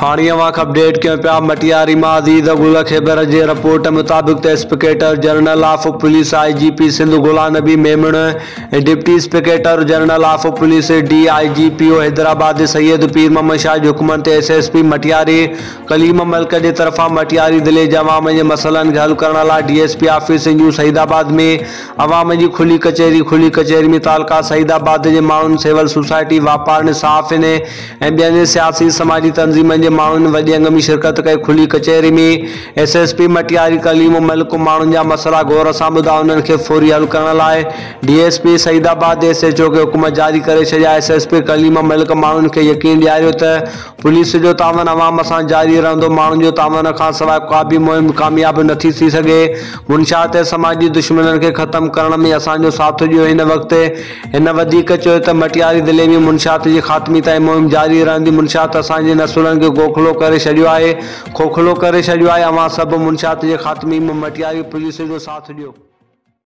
हाणे अवांखे अपडेट कयूं पिया मटियारी माँ अज़ीज़ गुल ख़ैबर जे रिपोर्ट मुताबिक़ त inspector general of police I G P Sindh Ghulam Nabi Memon ऐं deputy inspector general of police D I G P ओ हैदराबाद सैयद पीर मोहम्मद शाह जे हुकुमनि ते S S P Matiari, Kaleem Malik जे तरफ़ां मटियारी ज़िले जे अवाम जे मसइलनि खे हल करण लाइ D S P office new Saeedabad में, अवाम जी खुली कचहरी खुली कचहरी में तालका सईदाबाद जे माण्हुनि सिविल सोसाइटी वापार साफ़ आहिनि ऐं ॿियनि सियासी समाजी तंज़ीमनि जे माण्हुनि वॾे अंग में शिरकत कई, खुली कचहरी में S S P Matiari Kaleem Malik माण्हुनि जा मसइला गौर सां ॿुधा उन्हनि खे फौरी हल करण लाइ D S P Saeedabad S H O खे हुकुम जारी करे छॾिया। S S P Kaleem Malik माण्हुनि खे यकीन ॾियारियो त पुलिस जो तावन अवाम सां जारी रहंदो। माण्हुनि जो तावन खां सवाइ का बि मुहिम कामयाब नथी थी सघे। समाजी दुश्मननि खे ख़तमु करण में असांजो साथ ॾियो। हिन वक़्तु हिन मटियारी ज़िले में मुनशात जी ख़ात्मी ताईं जारी रहंदी। मुनशात, असांजे नसुलनि गोखलो कर आहे। खोखलो करे छॾियो आहे। मुंशात जे ख़ात्मी में मटियारी पुलिस जो साथ ॾियो।